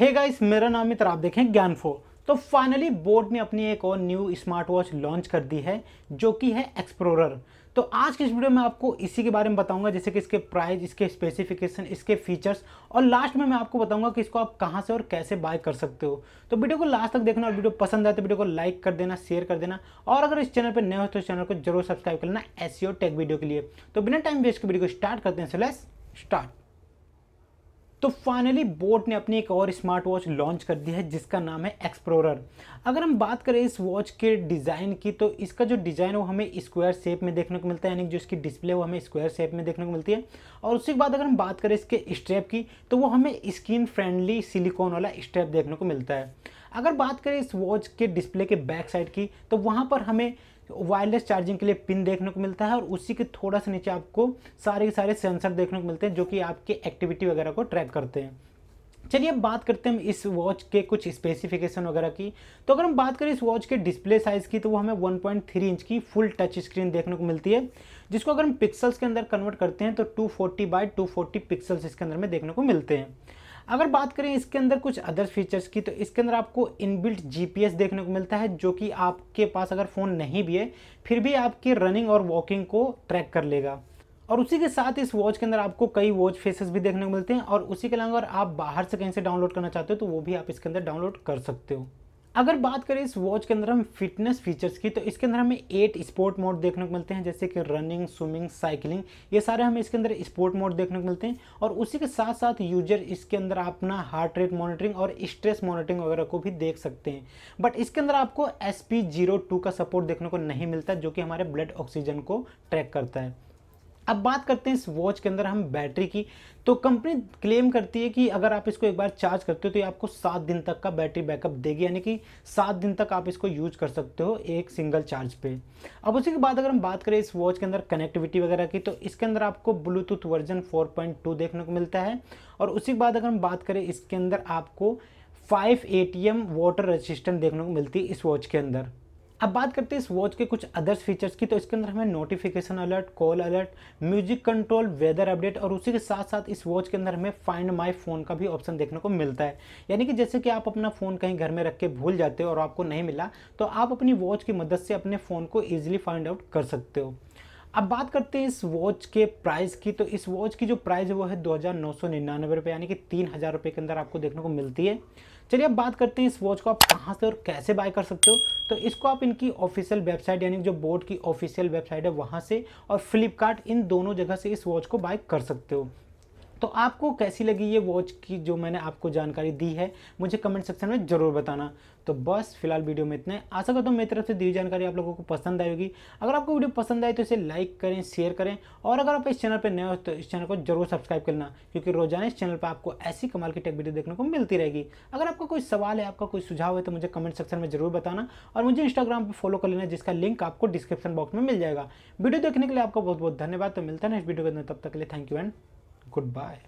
Hey guys मेरा नाम मित्र, आप देखें ज्ञानफो तो फाइनली बोर्ड ने अपनी एक और न्यू स्मार्ट वॉच लॉन्च कर दी है, जो कि है एक्सप्लोरर तो आज की इस वीडियो में आपको इसी के बारे में बताऊँगा, जैसे कि इसके प्राइस इसके स्पेसिफिकेशन इसके फीचर्स और लास्ट में मैं आपको बताऊँगा कि इसको आप कहाँ से और कैसे बाय कर सकते हो। तो वीडियो को लास्ट तक देखना, और वीडियो पसंद आए तो वीडियो को लाइक कर देना शेयर कर देना। और अगर इस चैनल पर नए हो तो चैनल को ज़रूर सब्सक्राइब कर लेना एस टेक वीडियो के लिए। तो बिना टाइम वेस्ट के वीडियो को स्टार्ट करते हैं। सो लेट्स स्टार्ट तो फाइनली बोट ने अपनी एक और स्मार्ट वॉच लॉन्च कर दी है, जिसका नाम है एक्सप्लोरर अगर हम बात करें इस वॉच के डिज़ाइन की तो इसका जो डिज़ाइन है वो हमें स्क्वायर शेप में देखने को मिलता है, यानी कि जो इसकी डिस्प्ले वो हमें स्क्वायर शेप में देखने को मिलती है। और उसके बाद अगर हम बात करें इसके स्ट्रैप की तो वो हमें स्किन फ्रेंडली सिलिकॉन वाला स्ट्रैप देखने को मिलता है। अगर बात करें इस वॉच के डिस्प्ले के बैक साइड की तो वहाँ पर हमें वायरलेस चार्जिंग के लिए पिन देखने को मिलता है और उसी के थोड़ा सा नीचे आपको सारे के सारे सेंसर देखने को मिलते हैं जो कि आपके एक्टिविटी वगैरह को ट्रैक करते हैं। चलिए अब बात करते हैं इस वॉच के कुछ स्पेसिफिकेशन वगैरह की। तो अगर हम बात करें इस वॉच के डिस्प्ले साइज़ की तो वो हमें 1.3 इंच की फुल टच स्क्रीन देखने को मिलती है, जिसको अगर हम पिक्सल्स के अंदर कन्वर्ट करते हैं तो 240 फोर्टी बाई टू पिक्सल्स इसके अंदर में देखने को मिलते हैं। अगर बात करें इसके अंदर कुछ अदर फीचर्स की तो इसके अंदर आपको इनबिल्ट जीपीएस देखने को मिलता है, जो कि आपके पास अगर फ़ोन नहीं भी है, फिर भी आपकी रनिंग और वॉकिंग को ट्रैक कर लेगा। और उसी के साथ इस वॉच के अंदर आपको कई वॉच फेसेस भी देखने को मिलते हैं, और उसी के अलावा अगर आप बाहर से कहीं से डाउनलोड करना चाहते हो तो वो भी आप इसके अंदर डाउनलोड कर सकते हो। अगर बात करें इस वॉच के अंदर हम फिटनेस फीचर्स की तो इसके अंदर हमें एट स्पोर्ट मोड देखने को मिलते हैं, जैसे कि रनिंग स्विमिंग साइकिलिंग ये सारे हमें इसके अंदर स्पोर्ट मोड देखने को मिलते हैं। और उसी के साथ साथ यूज़र इसके अंदर अपना हार्ट रेट मॉनिटरिंग और स्ट्रेस मॉनिटरिंग वगैरह को भी देख सकते हैं। बट इसके अंदर आपको एस का सपोर्ट देखने को नहीं मिलता, जो कि हमारे ब्लड ऑक्सीजन को ट्रैक करता है। अब बात करते हैं इस वॉच के अंदर हम बैटरी की। तो कंपनी क्लेम करती है कि अगर आप इसको एक बार चार्ज करते हो तो ये आपको सात दिन तक का बैटरी बैकअप देगी, यानी कि सात दिन तक आप इसको यूज़ कर सकते हो एक सिंगल चार्ज पे। अब उसी के बाद अगर हम बात करें इस वॉच के अंदर कनेक्टिविटी वगैरह की तो इसके अंदर आपको ब्लूटूथ वर्जन 4.2 देखने को मिलता है। और उसी के बाद अगर हम बात करें इसके अंदर आपको फाइव ए वाटर रजिस्टेंट देखने को मिलती है इस वॉच के अंदर। अब बात करते हैं इस वॉच के कुछ अदर्स फीचर्स की तो इसके अंदर हमें notification alert call alert music control weather update और उसी के साथ साथ इस वॉच के अंदर हमें फाइंड माय फ़ोन का भी ऑप्शन देखने को मिलता है। यानी कि जैसे कि आप अपना फ़ोन कहीं घर में रख के भूल जाते हो और आपको नहीं मिला तो आप अपनी वॉच की मदद से अपने फ़ोन को ईजिली फाइंड आउट कर सकते हो। अब बात करते हैं इस वॉच के प्राइस की तो इस वॉच की जो प्राइस है वो है दो हज़ार नौ सौ निन्यानवे रुपये यानी कि तीन हज़ार रुपये के अंदर आपको देखने को मिलती है। चलिए अब बात करते हैं इस वॉच को आप कहाँ से और कैसे बाय कर सकते हो। तो इसको आप इनकी ऑफिशियल वेबसाइट यानी जो बोर्ड की ऑफिशियल वेबसाइट है, वहाँ से और फ्लिपकार्ट इन दोनों जगह से इस वॉच को बाय कर सकते हो। तो आपको कैसी लगी ये वॉच की जो मैंने आपको जानकारी दी है? मुझे कमेंट सेक्शन में ज़रूर बताना। तो बस, फ़िलहाल वीडियो में इतने आशा करता हूँ मेरी तरफ़ से दी जानकारी आप लोगों को पसंद आएगी अगर आपको वीडियो पसंद आए तो इसे लाइक करें शेयर करें। और अगर आप इस चैनल पर नए हो तो इस चैनल को ज़रूर सब्सक्राइब करना, क्योंकि रोज़ाना इस चैनल पर आपको ऐसी कमाल की टेक वीडियो देखने को मिलती रहेगी। अगर आपका कोई सवाल है, आपका कोई सुझाव है तो मुझे कमेंट सेक्शन में ज़रूर बताना। और मुझे इंस्टाग्राम पर फॉलो कर लेना, जिसका लिंक आपको डिस्क्रिप्शन बॉक्स में मिल जाएगा। वीडियो देखने के लिए आपका बहुत बहुत धन्यवाद। तो मिलता है इस वीडियो के अंदर। तब तक के लिए thank you and good bye